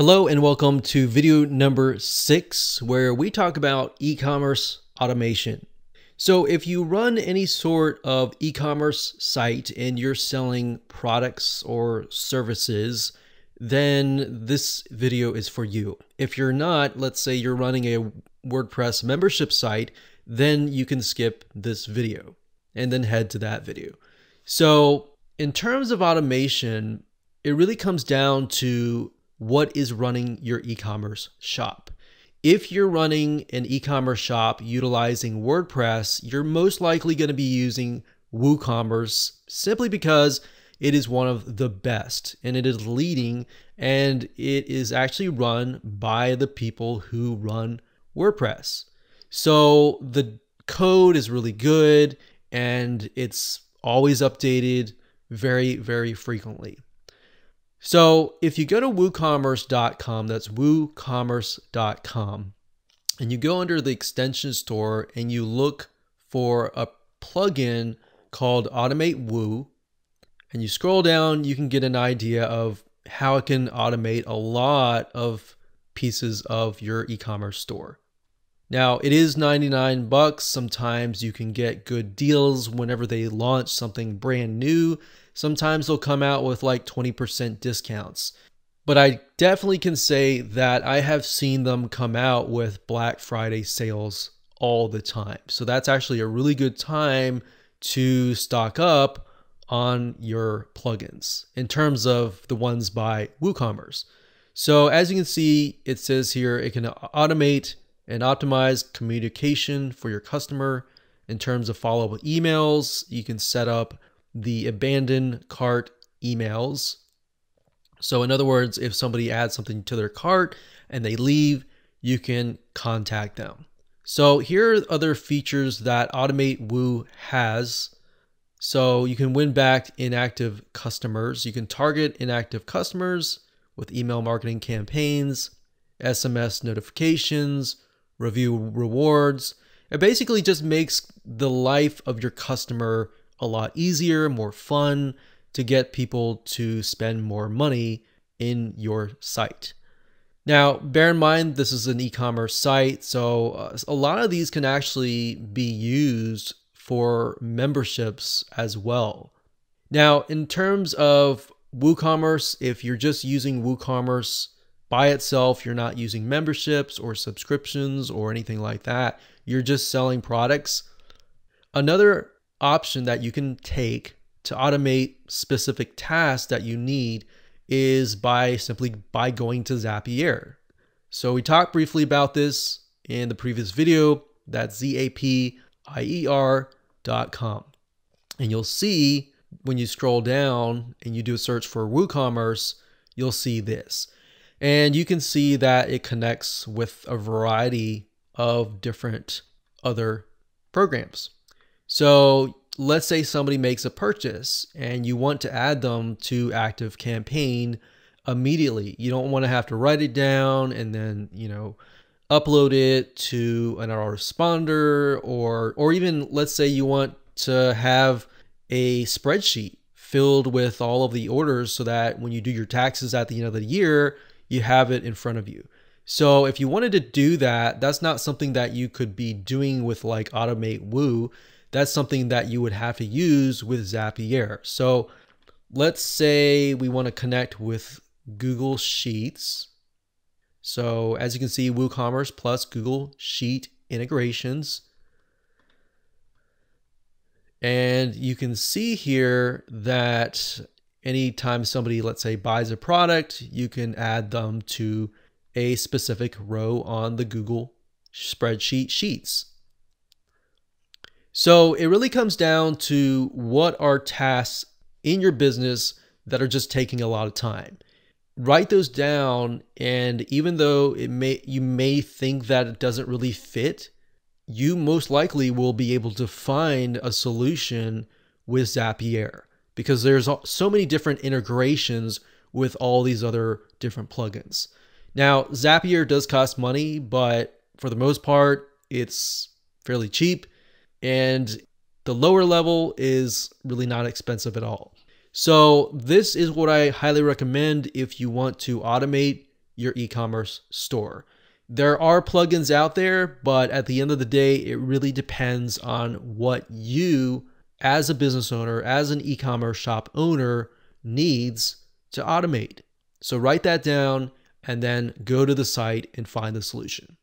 Hello and welcome to video number six, where we talk about e-commerce automation. So if you run any sort of e-commerce site and you're selling products or services, then this video is for you. If you're not, let's say you're running a WordPress membership site, then you can skip this video and then head to that video. So in terms of automation, it really comes down to what is running your e-commerce shop. If you're running an e-commerce shop utilizing WordPress, you're most likely going to be using WooCommerce simply because it is one of the best and it is leading and it is actually run by the people who run WordPress. So the code is really good and it's always updated very, very frequently. So if you go to woocommerce.com, that's woocommerce.com, and you go under the extension store and you look for a plugin called AutomateWoo, and you scroll down, you can get an idea of how it can automate a lot of pieces of your e-commerce store. Now, it is 99 bucks. Sometimes you can get good deals whenever they launch something brand new Sometimes they'll come out with like 20% discounts. But I definitely can say that I have seen them come out with Black Friday sales all the time. So that's actually a really good time to stock up on your plugins in terms of the ones by WooCommerce. So as you can see, it says here it can automate and optimize communication for your customer in terms of follow-up emails. You can set up the abandoned cart emails. So, in other words, if somebody adds something to their cart and they leave, you can contact them. So, here are other features that AutomateWoo has. So, you can win back inactive customers. You can target inactive customers with email marketing campaigns, SMS notifications, review rewards. It basically just makes the life of your customer a lot easier, more fun to get people to spend more money in your site. Now, bear in mind, this is an e commerce site, so uh, a lot of these can actually be used for memberships as well. Now, in terms of WooCommerce, if you're just using WooCommerce by itself, you're not using memberships or subscriptions or anything like that, you're just selling products. Another option that you can take to automate specific tasks that you need is by simply by going to Zapier. So we talked briefly about this in the previous video. That's Z-A-P-I-E-R.com. And you'll see when you scroll down and you do a search for WooCommerce, you'll see this. And you can see that it connects with a variety of different other programs. So let's say somebody makes a purchase and you want to add them to ActiveCampaign immediately. You don't want to have to write it down and then, you know, upload it to an autoresponder or or even let's say you want to have a spreadsheet filled with all of the orders so that when you do your taxes at the end of the year, you have it in front of you. So if you wanted to do that, that's not something that you could be doing with like AutomateWoo that's something that you would have to use with Zapier. So let's say we want to connect with Google Sheets. So as you can see, WooCommerce plus Google Sheet integrations. And you can see here that anytime somebody, let's say, buys a product, you can add them to a specific row on the Google spreadsheet sheets. So it really comes down to what are tasks in your business that are just taking a lot of time. Write those down and even though it may you may think that it doesn't really fit, you most likely will be able to find a solution with Zapier because there's so many different integrations with all these other different plugins. Now, Zapier does cost money, but for the most part, it's fairly cheap and the lower level is really not expensive at all. So this is what I highly recommend if you want to automate your e commerce store. There are plugins out there, but at the end of the day, it really depends on what you, as a business owner, as an e commerce shop owner, needs to automate. So write that down and then go to the site and find the solution.